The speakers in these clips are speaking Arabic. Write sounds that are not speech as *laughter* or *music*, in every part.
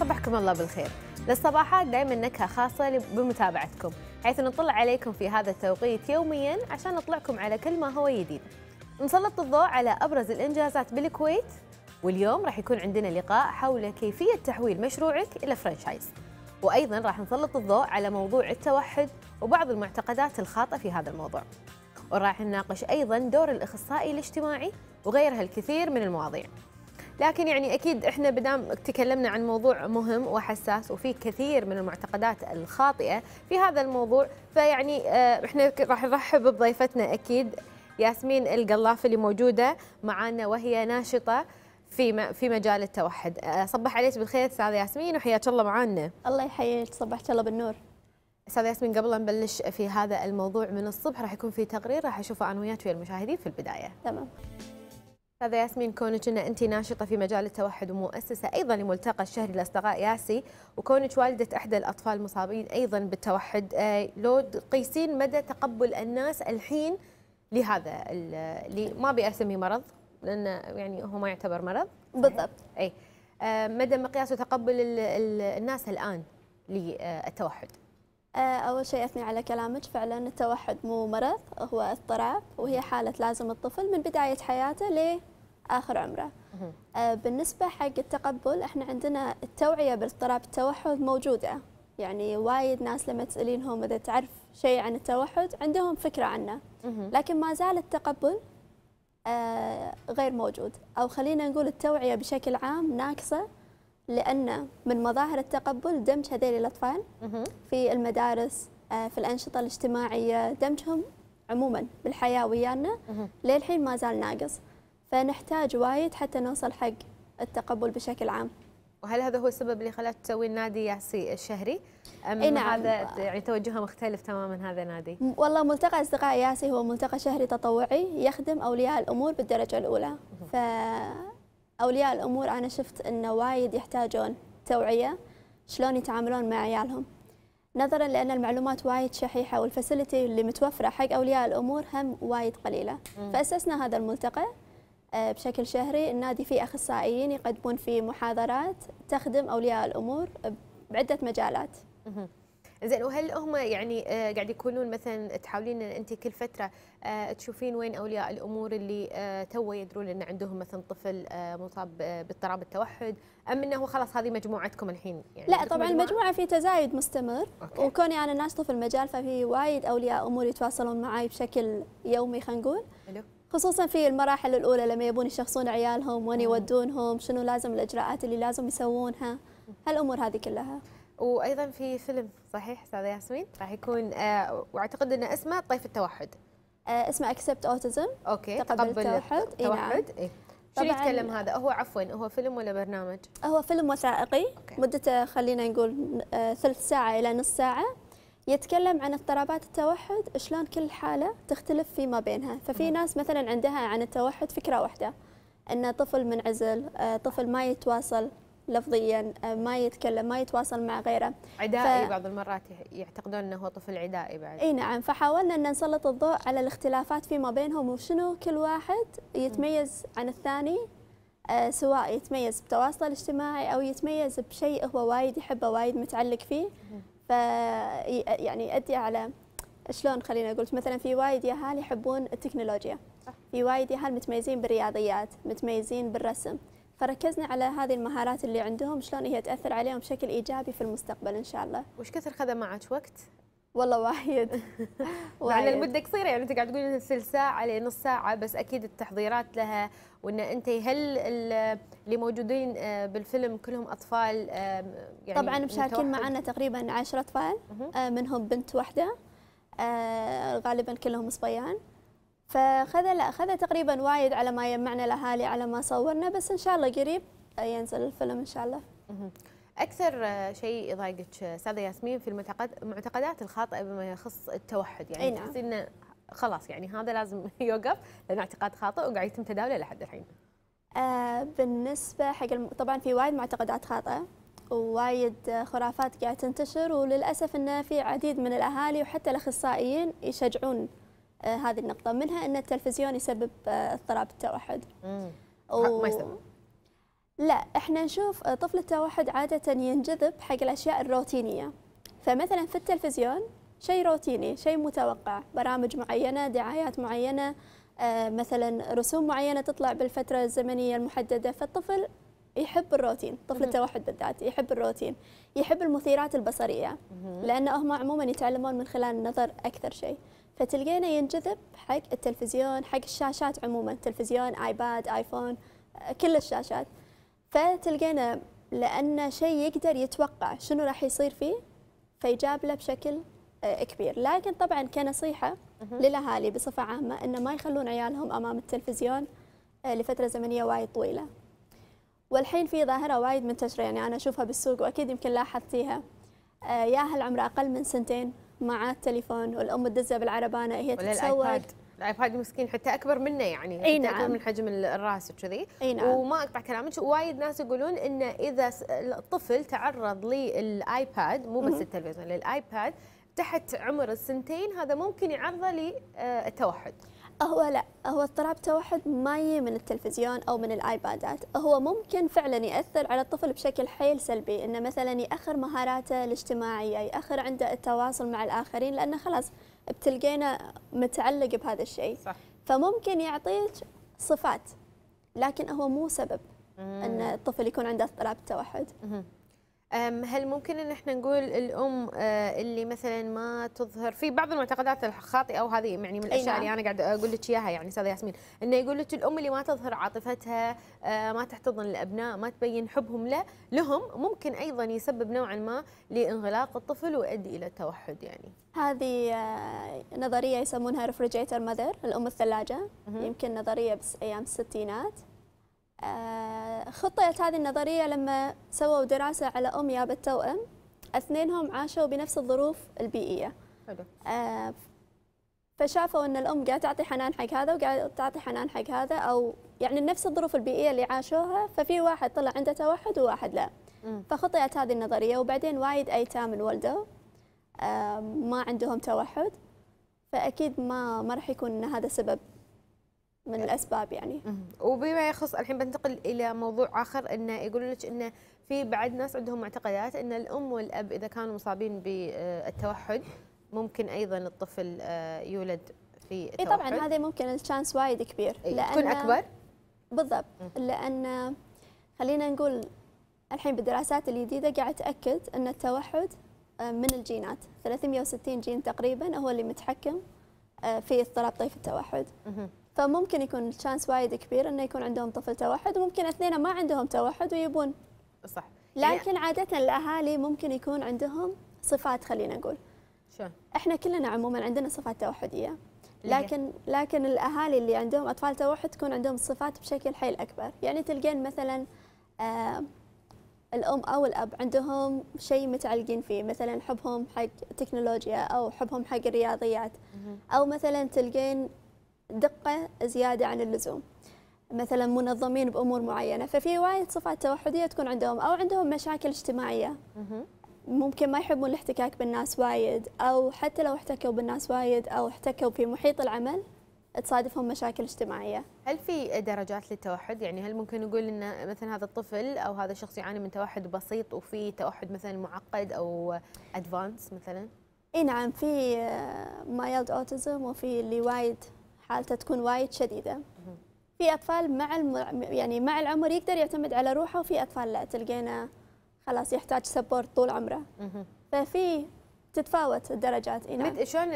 صبحكم الله بالخير. للصباحات دائما نكهة خاصة بمتابعتكم حيث نطلع عليكم في هذا التوقيت يوميا عشان نطلعكم على كل ما هو جديد. نسلط الضوء على أبرز الإنجازات بالكويت واليوم راح يكون عندنا لقاء حول كيفية تحويل مشروعك إلى فرانشايز وأيضا راح نسلط الضوء على موضوع التوحد وبعض المعتقدات الخاطئة في هذا الموضوع. وراح نناقش أيضا دور الأخصائي الاجتماعي وغيرها الكثير من المواضيع. لكن يعني أكيد إحنا بدام تكلمنا عن موضوع مهم وحساس وفي كثير من المعتقدات الخاطئة في هذا الموضوع فيعني آه، إحنا راح نرحب بضيفتنا أكيد ياسمين القلاف اللي موجودة معنا وهي ناشطة في في مجال التوحد. آه، صبح عليك بالخير أستاذة ياسمين وحياك الله معنا الله يحييك صبحت الله بالنور. أستاذة ياسمين قبل لا نبلش في هذا الموضوع من الصبح راح يكون في تقرير راح أشوفه أنا وياك ويا المشاهدين في البداية. تمام. هذا ياسمين كونك إن انت ناشطة في مجال التوحد ومؤسسة أيضا لملتقى الشهري لاصدقاء ياسي وكونك والدة إحدى الأطفال المصابين أيضا بالتوحد. آه، لو تقيسين مدى تقبل الناس الحين لهذا اللي ما أبي أسميه مرض لأنه يعني هو ما يعتبر مرض. بالضبط. إي. آه، مدى مقياس وتقبل الناس الآن للتوحد؟ آه، أول شيء أثني على كلامك فعلا التوحد مو مرض هو اضطراب وهي حالة لازم الطفل من بداية حياته لآخر عمره. آه، بالنسبة حق التقبل إحنا عندنا التوعية باضطراب التوحد موجودة. يعني وايد ناس لما تسألينهم إذا تعرف شيء عن التوحد عندهم فكرة عنه. لكن ما زال التقبل آه، غير موجود. أو خلينا نقول التوعية بشكل عام ناقصة لأن من مظاهر التقبل دمج هذيل الأطفال في المدارس آه، في الأنشطة الاجتماعية دمجهم عموما بالحياة ويانا. للحين ما زال ناقص. فنحتاج وايد حتى نوصل حق التقبل بشكل عام وهل هذا هو السبب اللي خلاك تسوي النادي ياسي الشهري؟ أم إي نعم هذا يعني توجهه مختلف تماما هذا نادي؟ والله ملتقى أصدقاء ياسي هو ملتقى شهري تطوعي يخدم أولياء الأمور بالدرجة الأولى ف أولياء الأمور أنا شفت أنه وايد يحتاجون توعية شلون يتعاملون مع عيالهم نظرا لأن المعلومات وايد شحيحة وال facility اللي متوفرة حق أولياء الأمور هم وايد قليلة مم. فأسسنا هذا الملتقى بشكل شهري النادي فيه أخصائيين يقدمون فيه محاضرات تخدم أولياء الأمور بعدة مجالات. زين وهل هم يعني آه قاعد يكونون مثلا تحاولين إن انت كل فترة آه تشوفين وين أولياء الأمور اللي آه تو يدرون إن عندهم مثلا طفل آه مصاب باضطراب التوحد أم إنه خلاص هذه مجموعتكم الحين؟ يعني لا طبعا المجموعة في تزايد مستمر أوكي. وكوني أنا ناشطه في المجال ففي وايد أولياء أمور يتواصلون معي بشكل يومي خلينا نقول. خصوصا في المراحل الأولى لما يبون يشخصون عيالهم وين يودونهم شنو لازم الإجراءات اللي لازم يسوونها هالأمور هذه كلها. وأيضا في فيلم صحيح أستاذة ياسمين راح يكون آه وأعتقد إنه اسمه طيف التوحد. آه اسمه Accept Autism أوكي تقبل التوحد. التوحد. إيه. شو يتكلم هذا؟ هو عفوا هو فيلم ولا برنامج؟ هو فيلم وثائقي. أوكي. مدته خلينا نقول آه ثلث ساعة إلى نص ساعة. يتكلم عن اضطرابات التوحد شلون كل حالة تختلف فيما بينها. ففي ناس مثلا عندها عن التوحد فكرة واحدة ان طفل منعزل آه طفل ما يتواصل لفظيا آه، ما يتكلم ما يتواصل مع غيره. عدائي ف... بعض المرات يعتقدون إنه هو طفل عدائي بعد. إي نعم فحاولنا إن نسلط الضوء على الاختلافات فيما بينهم وشنو كل واحد يتميز عن الثاني آه سواء يتميز بتواصله الاجتماعي أو يتميز بشيء هو وايد يحبه وايد متعلق فيه. ف يعني يؤدي على شلون خلينا أقول مثلا في وايد ياهال يحبون التكنولوجيا في وايد ياهال متميزين بالرياضيات متميزين بالرسم فركزنا على هذه المهارات اللي عندهم شلون هي تأثر عليهم بشكل إيجابي في المستقبل إن شاء الله. وش كثر خذ معك وقت؟ والله وايد. *laughs* مع ان المدة قصيرة يعني أنت قاعد تقولين ثلث ساعة لنص ساعة بس أكيد التحضيرات لها وإن أنت هل اللي موجودين آه، بالفيلم كلهم أطفال يعني طبعا مشاركين معنا تقريبا 10 أطفال آه، منهم بنت واحدة آه، غالبا كلهم صبيان. فخذ لا خذ تقريبا وايد على ما يجمعنا الأهالي على ما صورنا بس إن شاء الله قريب ينزل الفيلم إن شاء الله. أكثر شيء يضايقك استاذه ياسمين في المعتقدات الخاطئة بما يخص التوحد يعني نعم. تحسين إنه خلاص يعني هذا لازم *laughs* يوقف لأنه اعتقاد خاطئ وقاعد يتم تداوله لحد الحين. آه بالنسبة حق الم... طبعا في وايد معتقدات خاطئة ووايد خرافات قاعدة تنتشر وللأسف انه في عديد من الأهالي وحتى الأخصائيين يشجعون آه، هذه النقطة منها أن التلفزيون يسبب آه، اضطراب التوحد و... ما يسبب لا إحنا نشوف طفل التوحد عادة ينجذب حق الأشياء الروتينية. فمثلا في التلفزيون شيء روتيني شيء متوقع برامج معينة دعايات معينة آه، مثلا رسوم معينة تطلع بالفترة الزمنية المحددة. فالطفل يحب الروتين طفل. التوحد بالذات يحب الروتين يحب المثيرات البصرية. لأن هم عموما يتعلمون من خلال النظر أكثر شيء. فتلقينا ينجذب حق التلفزيون حق الشاشات عموما تلفزيون آيباد آيفون آه، كل الشاشات. فتلقينا لأن شيء يقدر يتوقع شنو راح يصير فيه فيجاب له بشكل آه، كبير. لكن طبعا كنصيحة للأهالي بصفة عامة أن ما يخلون عيالهم أمام التلفزيون آه، لفترة زمنية وايد طويلة. والحين في ظاهرة وايد منتشرة يعني أنا أشوفها بالسوق وأكيد يمكن لاحظتيها. آه، ياهل عمره أقل من سنتين معاه التليفون والأم تدزه بالعربانة هي تتسوق. الآيباد الايباد مسكين حتى أكبر منه يعني حتى نعم. اكبر من حجم ال- الراس وكذي أي نعم وما أقطع كلامك وايد ناس يقولون إن إذا الطفل تعرض للآيباد مو بس. التلفزيون للآيباد تحت عمر السنتين هذا ممكن يعرضه للتوحد هو لا هو اضطراب توحد ما يجي من التلفزيون أو من الآيبادات. هو ممكن فعلا يأثر على الطفل بشكل حيل سلبي إنه مثلا يأخر مهاراته الاجتماعية يأخر عنده التواصل مع الآخرين لأنه خلاص بتلقينا متعلق بهذا الشيء. صح. فممكن يعطيك صفات لكن هو مو سبب إن الطفل يكون عنده اضطراب توحد. مهم. أم، هل ممكن إن إحنا نقول الأم آه، اللي مثلا ما تظهر في بعض المعتقدات الخاطئة وهذه يعني من الأشياء نعم. اللي أنا قاعدة أقول لك إياها يعني أستاذة ياسمين إنه يقول لك الأم اللي ما تظهر عاطفتها آه، ما تحتضن الأبناء ما تبين حبهم له لهم ممكن أيضا يسبب نوعا ما لانغلاق الطفل ويؤدي إلى التوحد يعني هذه آه، نظرية يسمونها ريفريجيتر ماذر الأم الثلاجة. يمكن نظرية بس أيام الستينات خطيت هذه النظرية لما سووا دراسة على أم يابت توأم اثنينهم عاشوا بنفس الظروف البيئية. حلو. آه، فشافوا أن الأم قاعدة تعطي حنان حق هذا وقاعدة تعطي حنان حق هذا أو يعني نفس الظروف البيئية اللي عاشوها ففي واحد طلع عنده توحد وواحد لا. مم. فخطيت هذه النظرية وبعدين وايد أيتام انولدوا آه، ما عندهم توحد. فأكيد ما ما راح يكون هذا سبب. من الأسباب يعني. وبما يخص الحين بنتقل إلى موضوع آخر انه يقول لك انه في بعد ناس عندهم معتقدات إن الأم والأب إذا كانوا مصابين بالتوحد ممكن أيضا الطفل آه، يولد في إي التوحد. طبعا هذا ممكن الشانس وايد كبير. إي، تكون أكبر؟ بالضبط. لأن خلينا نقول الحين بالدراسات الجديدة قاعد تأكد إن التوحد آه، من الجينات. 360 جين تقريبا هو اللي متحكم آه، في اضطراب طيف التوحد. فممكن يكون ال chance وايد كبير إنه يكون عندهم طفل توحد وممكن اثنين ما عندهم توحد ويبون. صح. يعني لكن عاده الأهالي ممكن يكون عندهم صفات خلينا نقول. شلون؟ إحنا كلنا عموما عندنا صفات توحدية. هي؟ لكن لكن الأهالي اللي عندهم أطفال توحد تكون عندهم صفات بشكل حيل أكبر. يعني تلقين مثلا آه الأم أو الأب عندهم شيء متعلقين فيه مثلا حبهم حق التكنولوجيا أو حبهم حق الرياضيات. أو مثلا تلقين دقة زيادة عن اللزوم. مثلا منظمين بأمور معينة ففي وايد صفات توحدية تكون عندهم أو عندهم مشاكل اجتماعية. مهم. ممكن ما يحبون الاحتكاك بالناس وايد أو حتى لو احتكوا بالناس وايد أو احتكوا في محيط العمل تصادفهم مشاكل اجتماعية. هل في درجات للتوحد؟ يعني هل ممكن نقول إن مثلا هذا الطفل أو هذا الشخص يعاني من توحد بسيط وفي توحد مثلا معقد أو advanced مثلا؟ إي نعم في mild autism وفي اللي وايد حالته تكون وايد شديدة. في أطفال مع الم... يعني مع العمر يقدر يعتمد على روحه وفي أطفال لا تلقينا خلاص يحتاج support طول عمره. ففي تتفاوت الدرجات إي نعم. شلون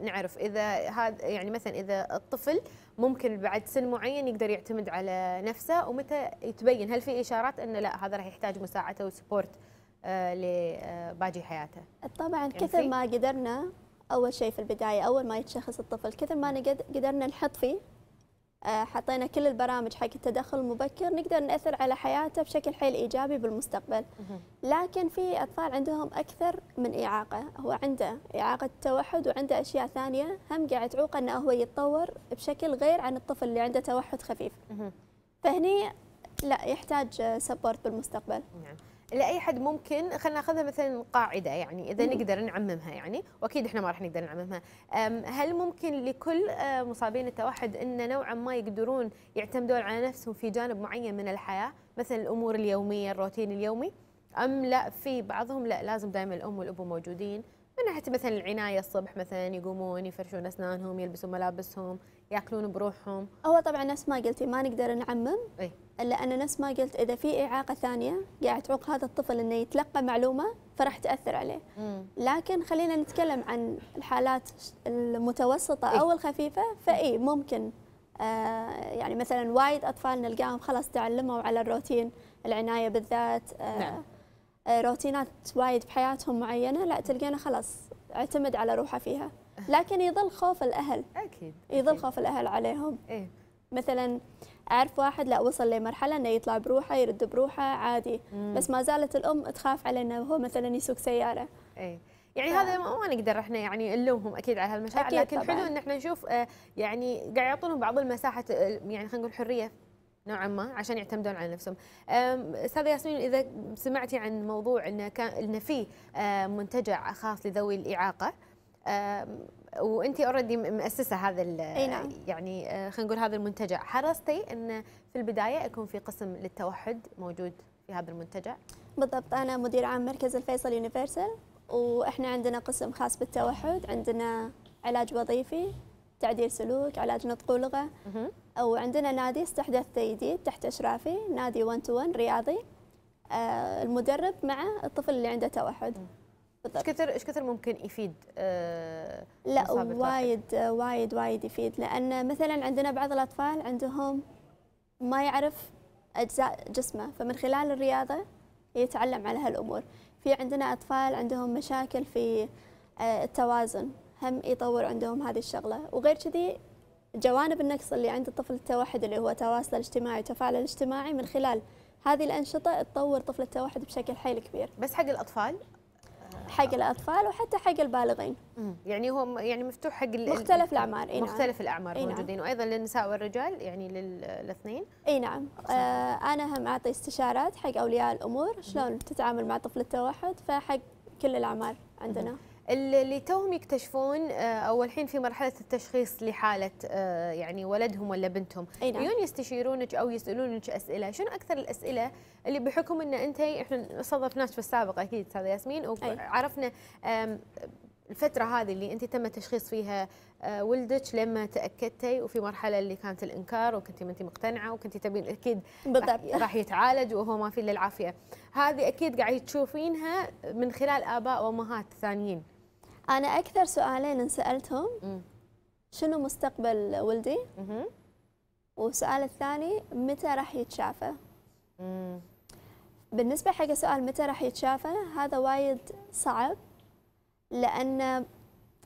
نعرف إذا هذا يعني مثلا إذا الطفل ممكن بعد سن معين يقدر يعتمد على نفسه ومتى يتبين؟ هل في إشارات إنه لا هذا راح يحتاج مساعدة وسبورت آه لباقي حياته؟ طبعا يعني كثر ما قدرنا أول شيء في البداية أول ما يتشخص الطفل كثر ما قدرنا نحط فيه آه، حطينا كل البرامج حق التدخل المبكر نقدر نأثر على حياته بشكل حيل إيجابي بالمستقبل. لكن في أطفال عندهم أكثر من إعاقة هو عنده إعاقة توحد وعنده أشياء ثانية هم قاعد تعوقه إنه هو يتطور بشكل غير عن الطفل اللي عنده توحد خفيف. فهني لا يحتاج سبورت بالمستقبل. نعم. لاي حد ممكن خلينا ناخذها مثلا قاعدة يعني إذا مم. نقدر نعممها يعني وأكيد إحنا ما راح نقدر نعممها. هل ممكن لكل آه، مصابين التوحد إن نوعا ما يقدرون يعتمدون على نفسهم في جانب معين من الحياة؟ مثلا الأمور اليومية الروتين اليومي؟ أم لا في بعضهم لا لازم دائما الأم والأبو موجودين من ناحية مثلا العناية الصبح مثلا يقومون يفرشون أسنانهم يلبسون ملابسهم ياكلون بروحهم هو طبعا نفس ما قلتي ما نقدر نعمم إيه. إلا أن نفس ما قلت إذا في إعاقة ثانية قاعد تعوق هذا الطفل إنه يتلقى معلومة فراح تأثر عليه لكن خلينا نتكلم عن الحالات المتوسطة إيه. أو الخفيفة فإي ممكن آه يعني مثلا وايد أطفال نلقاهم خلاص تعلموا على الروتين العناية بالذات آه نعم. آه روتينات وايد بحياتهم معينة لا تلقينا خلاص اعتمد على روحه فيها *laughs* لكن يظل خوف الأهل أكيد يظل. خوف الأهل عليهم إيه مثلا أعرف واحد لا وصل لمرحلة إنه يطلع بروحه يرد بروحه عادي مم. بس ما زالت الأم تخاف عليه إنه هو مثلا يسوق سيارة إيه يعني ف- هذا ما نقدر إحنا يعني نلومهم أكيد على هالمشاعر أكيد لكن طبعاً. حلو إن إحنا نشوف آه، يعني قاعد يعطونهم بعض المساحة آه، يعني خلينا نقول حرية نوعا ما عشان يعتمدون على نفسهم. أستاذة ياسمين إذا سمعتي عن موضوع إنه كان ان في آه، منتجع خاص لذوي الإعاقة وانت already مؤسسة هذا نعم. يعني آه، خلينا نقول هذا المنتجع. حرصتي إن في البداية يكون في قسم للتوحد موجود في هذا المنتجع؟ بالضبط. أنا مدير عام مركز الفيصل Universal وإحنا عندنا قسم خاص بالتوحد. عندنا علاج وظيفي تعديل سلوك علاج نطق ولغة. أو عندنا نادي استحدث جديد تحت إشرافي نادي 1 to 1 رياضي. آه، المدرب مع الطفل اللي عنده توحد. إيش بالضبط كثر إيش كثر ممكن يفيد آه، لا مصاب بالتوحد؟ وايد وايد وايد يفيد. لأن مثلا عندنا بعض الأطفال عندهم ما يعرف أجزاء جسمه فمن خلال الرياضة يتعلم على هالأمور. في عندنا أطفال عندهم مشاكل في آه، التوازن. هم يطور عندهم هذه الشغلة. وغير كذي جوانب النقص اللي عند الطفل التوحد اللي هو التواصل الاجتماعي والتفاعل الاجتماعي من خلال هذه الأنشطة تطور طفل التوحد بشكل حيل كبير. بس حق الأطفال؟ حق الأطفال وحتى حق البالغين. يعني هو م- يعني مفتوح حق مختلف الأعمار إي نعم. مختلف الأعمار إي نعم. موجودين. وأيضا للنساء والرجال يعني للاثنين. إي نعم. آه أنا هم أعطي استشارات حق أولياء الأمور شلون تتعامل مع طفل التوحد فحق كل الأعمار عندنا. اللي اللي توهم يكتشفون آه، أو الحين في مرحلة التشخيص لحالة آه، يعني ولدهم ولا بنتهم. أي نعم. يجون يستشيرونك أو يسألونك أسئلة شنو أكثر الأسئلة اللي بحكم إن أنت إحنا صادفناك في السابق أكيد استاذه ياسمين أي. وعرفنا الفترة هذه اللي أنت تم التشخيص فيها آه، ولدك لما تاكدتي وفي مرحلة اللي كانت الإنكار وكنتي ما أنت مقتنعة وكنتي تبين أكيد بالضبط. راح- راح يتعالج وهو ما في إلا العافية. هذه أكيد قاعد تشوفينها من خلال آباء وأمهات ثانيين. أنا أكثر سؤالين انسالتهم. شنو مستقبل ولدي. والسؤال الثاني متى راح يتشافى مم. بالنسبة حق سؤال متى راح يتشافى هذا وايد صعب لأن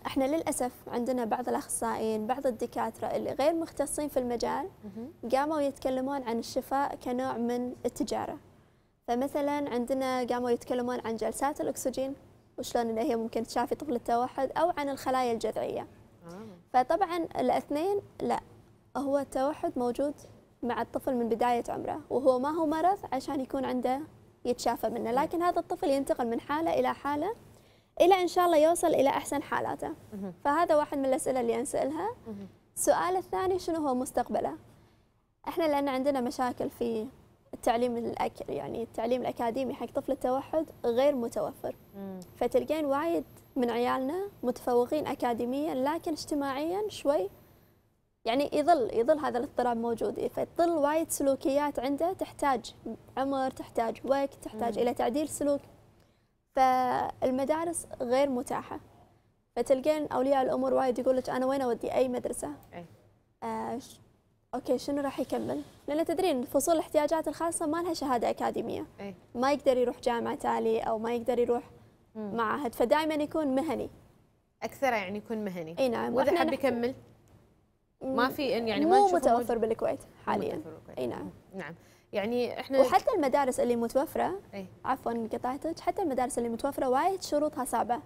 إحنا للأسف عندنا بعض الأخصائيين بعض الدكاترة اللي غير مختصين في المجال. قاموا يتكلمون عن الشفاء كنوع من التجارة فمثلا عندنا قاموا يتكلمون عن جلسات الأكسجين وشلون إن هي ممكن تشافي طفل التوحد أو عن الخلايا الجذعية آه. فطبعا الأثنين لا هو التوحد موجود مع الطفل من بداية عمره وهو ما هو مرض عشان يكون عنده يتشافى منه لكن هذا الطفل ينتقل من حالة إلى حالة إلى إن شاء الله يوصل إلى أحسن حالاته. فهذا واحد من الأسئلة اللي أنسألها مهم. السؤال الثاني شنو هو مستقبله؟ إحنا لأن عندنا مشاكل في التعليم الأك... يعني التعليم الأكاديمي حق طفل التوحد غير متوفر، مم. فتلقين وايد من عيالنا متفوقين اكاديميا لكن اجتماعيا شوي يعني يظل يظل هذا الاضطراب موجود فتظل وايد سلوكيات عنده تحتاج عمر تحتاج وقت تحتاج مم. إلى تعديل سلوك فالمدارس غير متاحة فتلقين أولياء الأمور وايد يقول لك أنا وين أودي أي مدرسة أي. آه okay شنو راح يكمل؟ لأن تدرين فصول الاحتياجات الخاصة ما لها شهادة أكاديمية. أي. ما يقدر يروح جامعة تالي أو ما يقدر يروح مم. معهد فدائما يكون مهني. أكثر يعني يكون مهني. إي نعم وإذا حب يكمل؟ ما في يعني ما مو متوفر موجود. بالكويت حاليا. بالكويت. إي نعم. نعم. يعني إحنا وحتى المدارس اللي متوفرة أي. عفوا قطعتك حتى المدارس اللي متوفرة وايد شروطها صعبة.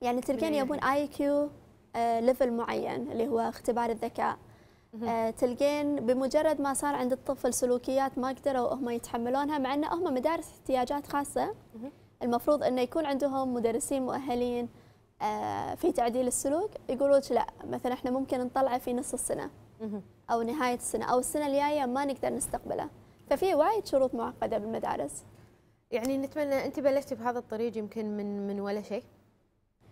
يعني تلقين يبون IQ level معين اللي هو اختبار الذكاء. آه، تلقين بمجرد ما صار عند الطفل سلوكيات ما قدروا هم يتحملونها مع إن هم مدارس احتياجات خاصة. المفروض إنه يكون عندهم مدرسين مؤهلين آه، في تعديل السلوك. يقولوا لا مثلا إحنا ممكن نطلعه في نص السنة أو نهاية السنة أو السنة الجاية ما نقدر نستقبله. ففي وايد شروط معقدة بالمدارس. يعني نتمنى أنت بلشتي بهذا الطريق يمكن من من ولا شيء؟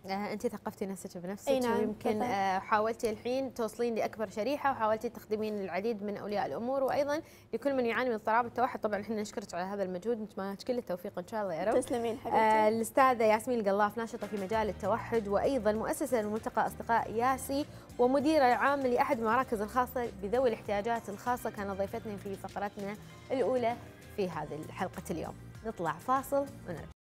آه، انت ثقفتي نفسك بنفسك نعم، ويمكن. آه، حاولتي الحين توصلين لأكبر شريحة وحاولتي تخدمين العديد من أولياء الأمور وأيضا لكل من يعاني من اضطراب التوحد. طبعا إحنا نشكرك على هذا المجهود نتمنى لك كل التوفيق إن شاء الله يا رب. تسلمين آه، حبيبتي الأستاذة ياسمين القلاف ناشطة في مجال التوحد وأيضا مؤسسة لملتقى أصدقاء ياسي ومديرة عام لأحد المراكز الخاصة بذوي الاحتياجات الخاصة. كانت ضيفتنا في فقرتنا الأولى في هذه حلقة اليوم. نطلع فاصل ونرجع.